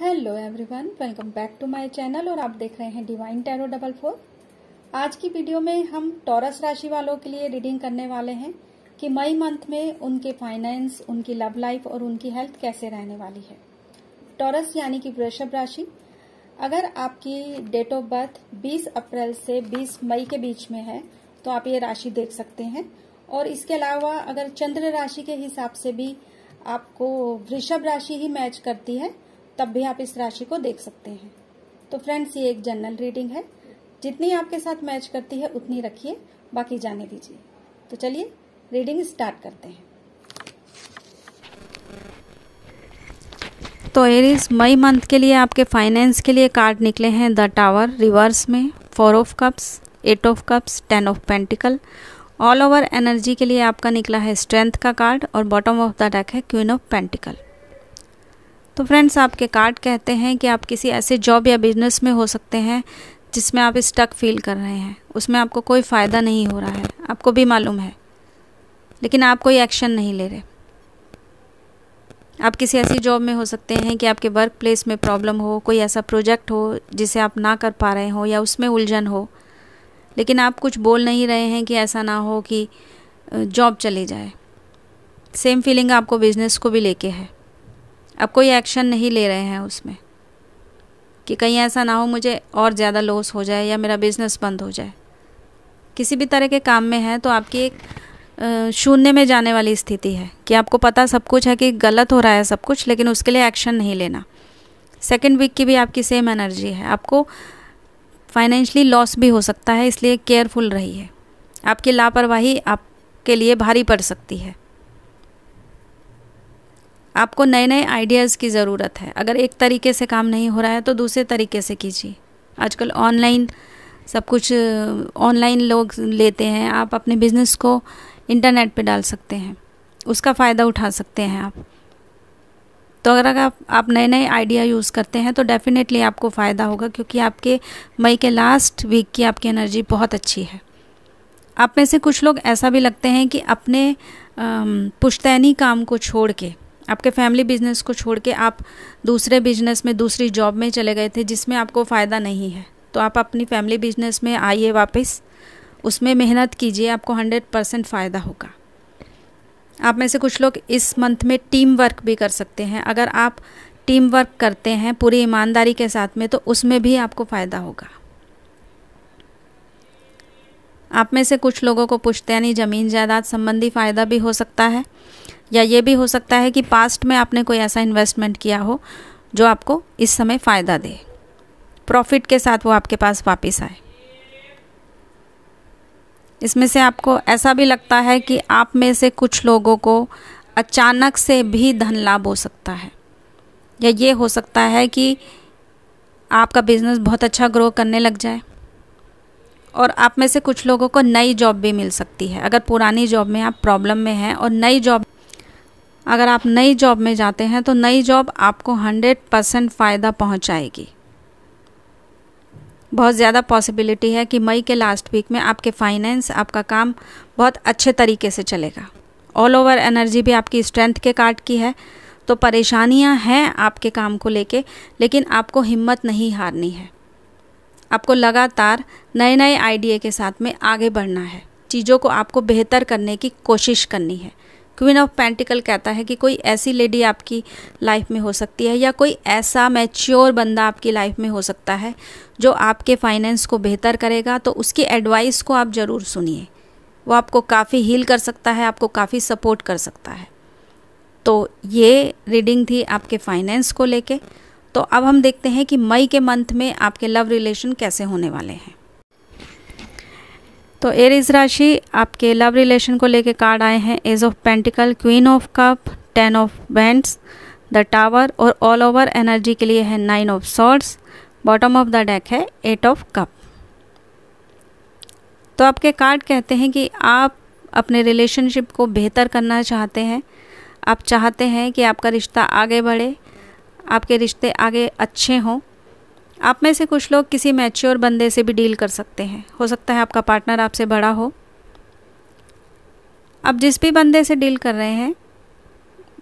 Hello everyone welcome back to my channel और आप देख रहे हैं डिवाइन टैरो डबल फोर आज की वीडियो में हम टॉरस राशि वालों के लिए रीडिंग करने वाले हैं कि मई मंथ में उनके फाइनेंस उनकी लव लाइफ और उनकी हेल्थ कैसे रहने वाली है। टॉरस यानी कि वृषभ राशि, अगर आपकी डेट ऑफ़ बर्थ 20 अप्रैल से 20 मई के बीच में है तो आप ये राशि देख सकते हैं। और इसके अलावा अगर चंद्र राशि के हिसाब से भी आपको वृषभ राशि ही मैच करती है तब भी आप इस राशि को देख सकते हैं। तो फ्रेंड्स ये एक जनरल रीडिंग है। जितनी आपके साथ मैच करती है, उतनी रखिए। बाकी जाने दीजिए। तो चलिए रीडिंग स्टार्ट करते हैं। तो एरिस मई मंथ के लिए आपके फाइनेंस के लिए कार्ड निकले हैं। द टावर रिवर्स में four of cups eight of cups ten of pentacle all over energy के लिए आपका निकला है स्ट्रेंथ का कार्ड और बॉटम ऑफ़ द डेक है क्वीन ऑफ़ पेंटिकल तो फ्रेंड्स आपके कार्ड कहते हैं कि आप किसी ऐसे जॉब या बिज़नेस में हो सकते हैं जिसमें आप स्टक फील कर रहे हैं। उसमें आपको कोई फ़ायदा नहीं हो रहा है। आपको भी मालूम है। लेकिन आप कोई एक्शन नहीं ले रहे। आप किसी ऐसी जॉब में हो सकते हैं कि आपके वर्क प्लेस में प्रॉब्लम हो, कोई ऐसा प्रोजेक्ट हो जिसे आप ना कर पा रहे हो या उसमें उलझन हो। लेकिन आप कुछ बोल नहीं रहे हैं कि ऐसा ना हो कि जॉब चली जाए। सेम फीलिंग आपको बिज़नेस को भी लेके है। अब कोई एक्शन नहीं ले रहे हैं उसमें। कि कहीं ऐसा ना हो मुझे और ज़्यादा लॉस हो जाए या मेरा बिज़नेस बंद हो जाए। किसी भी तरह के काम में है तो आपकी एक शून्य में जाने वाली स्थिति है। कि आपको पता सब कुछ है कि गलत हो रहा है सब कुछ, लेकिन उसके लिए एक्शन नहीं लेना। सेकेंड वीक की भी आपकी सेम एनर्जी है। आपको फाइनेंशली लॉस भी हो सकता है, इसलिए केयरफुल रहिए। आपकी लापरवाही आपके लिए भारी पड़ सकती है। आपको नए नए आइडियाज़ की ज़रूरत है। अगर एक तरीके से काम नहीं हो रहा है तो दूसरे तरीके से कीजिए। आजकल ऑनलाइन सब कुछ ऑनलाइन लोग लेते हैं। आप अपने बिज़नेस को इंटरनेट पे डाल सकते हैं। उसका फ़ायदा उठा सकते हैं आप। तो अगर आप आप नए नए आइडिया यूज़ करते हैं तो डेफिनेटली आपको फ़ायदा होगा, क्योंकि आपके मई के लास्ट वीक की आपकी एनर्जी बहुत अच्छी है। आप में से कुछ लोग ऐसा भी लगते हैं कि अपने पुश्तैनी काम को छोड़ के आपके फैमिली बिज़नेस को छोड़ के आप दूसरे बिज़नेस में, दूसरी जॉब में चले गए थे, जिसमें आपको फ़ायदा नहीं है तो आप अपनी फैमिली बिज़नेस में आइए वापस। उसमें मेहनत कीजिए, आपको हंड्रेड परसेंट फ़ायदा होगा। आप में से कुछ लोग इस मंथ में टीम वर्क भी कर सकते हैं। अगर आप टीम वर्क करते हैं पूरी ईमानदारी के साथ में तो उसमें भी आपको फ़ायदा होगा। आप में से कुछ लोगों को पुश्तैनी ज़मीन जायदाद संबंधी फ़ायदा भी हो सकता है? या ये भी हो सकता है कि पास्ट में आपने कोई ऐसा इन्वेस्टमेंट किया हो जो आपको इस समय फ़ायदा दे। प्रॉफिट के साथ वो आपके पास वापस आए। इसमें से आपको ऐसा भी लगता है कि आप में से कुछ लोगों को अचानक से भी धन लाभ हो सकता है। या ये हो सकता है कि आपका बिज़नेस बहुत अच्छा ग्रो करने लग जाए। और आप में से कुछ लोगों को नई जॉब भी मिल सकती है। अगर पुरानी जॉब में आप प्रॉब्लम में हैं और नई जॉब अगर आप नई जॉब में जाते हैं तो नई जॉब आपको हंड्रेड परसेंट फ़ायदा पहुंचाएगी। बहुत ज़्यादा पॉसिबिलिटी है कि मई के लास्ट वीक में आपके फाइनेंस आपका काम बहुत अच्छे तरीके से चलेगा। ऑल ओवर एनर्जी भी आपकी स्ट्रेंथ के कार्ड की है तो परेशानियाँ हैं आपके काम को लेके, लेकिन आपको हिम्मत नहीं हारनी है। आपको लगातार नए नए आइडिया के साथ में आगे बढ़ना है। चीज़ों को आपको बेहतर करने की कोशिश करनी है। क्वीन ऑफ़ पेंटिकल कहता है कि कोई ऐसी लेडी आपकी लाइफ में हो सकती है या कोई ऐसा मैच्योर बंदा आपकी लाइफ में हो सकता है जो आपके फाइनेंस को बेहतर करेगा तो उसकी एडवाइस को आप ज़रूर सुनिए। वो आपको काफ़ी हील कर सकता है, आपको काफ़ी सपोर्ट कर सकता है। तो ये रीडिंग थी आपके फाइनेंस को लेके। तो अब हम देखते हैं कि मई के मंथ में आपके लव रिलेशन कैसे होने वाले हैं। तो एरिज राशि, आपके लव रिलेशन को लेके कार्ड आए हैं। Ace of pentacle, queen of cup, ten of wands, the tower और ऑल ओवर एनर्जी के लिए है nine of swords, bottom of the deck है एट ऑफ़ कप। तो आपके कार्ड कहते हैं कि आप अपने रिलेशनशिप को बेहतर करना चाहते हैं। आप चाहते हैं कि आपका रिश्ता आगे बढ़े आपके रिश्ते आगे अच्छे हों। आप में से कुछ लोग किसी मैच्योर बंदे से भी डील कर सकते हैं। हो सकता है आपका पार्टनर आपसे बड़ा हो। आप जिस भी बंदे से डील कर रहे हैं,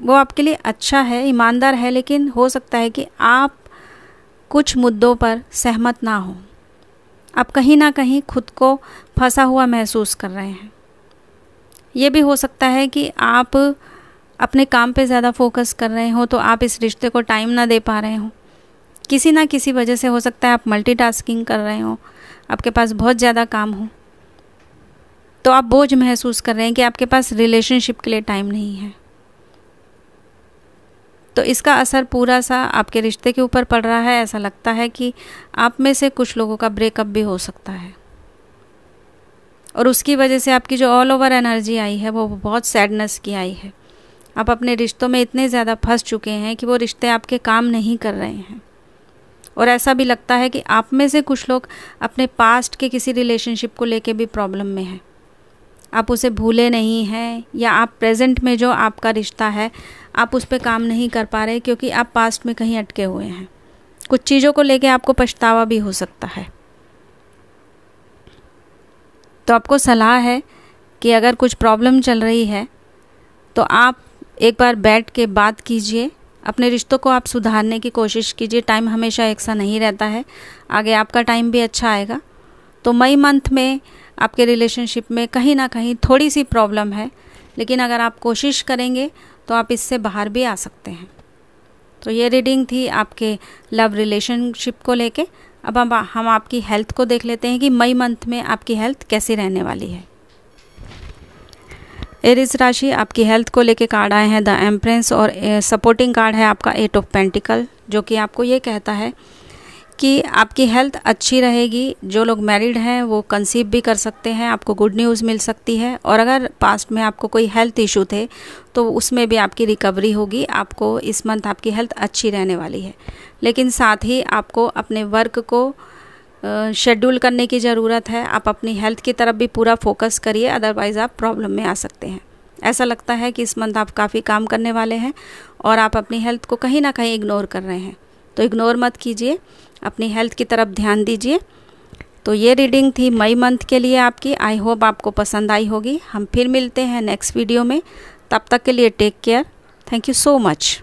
वो आपके लिए अच्छा है, ईमानदार है, लेकिन हो सकता है कि आप कुछ मुद्दों पर सहमत ना हो। आप कहीं ना कहीं खुद को फंसा हुआ महसूस कर रहे हैं। ये भी हो सकता है कि आप अपने काम पे ज़्यादा फोकस कर रहे हो तो आप इस रिश्ते को टाइम ना दे पा रहे हो। किसी ना किसी वजह से हो सकता है आप मल्टीटास्किंग कर रहे हो, आपके पास बहुत ज़्यादा काम हो। तो आप बोझ महसूस कर रहे हैं कि आपके पास रिलेशनशिप के लिए टाइम नहीं है। तो इसका असर पूरा सा आपके रिश्ते के ऊपर पड़ रहा है, ऐसा लगता है कि आप में से कुछ लोगों का ब्रेकअप भी हो सकता है। और उसकी वजह से आपकी जो ऑल ओवर एनर्जी आई है, वो बहुत सैडनेस की आई है। आप अपने रिश्तों में इतने ज़्यादा फंस चुके हैं कि वो रिश्ते आपके काम नहीं कर रहे हैं। और ऐसा भी लगता है कि आप में से कुछ लोग अपने पास्ट के किसी रिलेशनशिप को लेके भी प्रॉब्लम में हैं। आप उसे भूले नहीं हैं या आप प्रेजेंट में जो आपका रिश्ता है, आप उस पर काम नहीं कर पा रहे क्योंकि आप पास्ट में कहीं अटके हुए हैं। कुछ चीज़ों को लेके आपको पछतावा भी हो सकता है। तो आपको सलाह है कि अगर कुछ प्रॉब्लम चल रही है तो आप एक बार बैठ के बात कीजिए। अपने रिश्तों को आप सुधारने की कोशिश कीजिए। टाइम हमेशा एक सा नहीं रहता है। आगे आपका टाइम भी अच्छा आएगा। तो मई मंथ में आपके रिलेशनशिप में कहीं ना कहीं थोड़ी सी प्रॉब्लम है। लेकिन अगर आप कोशिश करेंगे तो आप इससे बाहर भी आ सकते हैं। तो ये रीडिंग थी आपके लव रिलेशनशिप को लेके। अब हम हम आपकी हेल्थ को देख लेते हैं कि मई मंथ में आपकी हेल्थ कैसी रहने वाली है। एरिस राशि आपकी हेल्थ को लेके कार्ड आए हैं द एम्प्रेंस और सपोर्टिंग कार्ड है आपका एट ऑफ़ पेंटिकल जो कि आपको ये कहता है कि आपकी हेल्थ अच्छी रहेगी, जो लोग मैरिड हैं, वो कंसीव भी कर सकते हैं, आपको गुड न्यूज़ मिल सकती है, और अगर पास्ट में आपको कोई हेल्थ इशू थे तो उसमें भी आपकी रिकवरी होगी, आपको इस मंथ आपकी हेल्थ अच्छी रहने वाली है। लेकिन साथ ही आपको अपने वर्क को शेड्यूल करने की ज़रूरत है। आप अपनी हेल्थ की तरफ़ भी पूरा फोकस करिए अदरवाइज़ आप प्रॉब्लम में आ सकते हैं। ऐसा लगता है कि इस मंथ आप काफ़ी काम करने वाले हैं और आप अपनी हेल्थ को कहीं ना कहीं इग्नोर कर रहे हैं। तो इग्नोर मत कीजिए, अपनी हेल्थ की तरफ़ ध्यान दीजिए। तो ये रीडिंग थी मई मंथ के लिए आपकी। आई होप आपको पसंद आई होगी। हम फिर मिलते हैं नेक्स्ट वीडियो में। तब तक के लिए take care thank you so much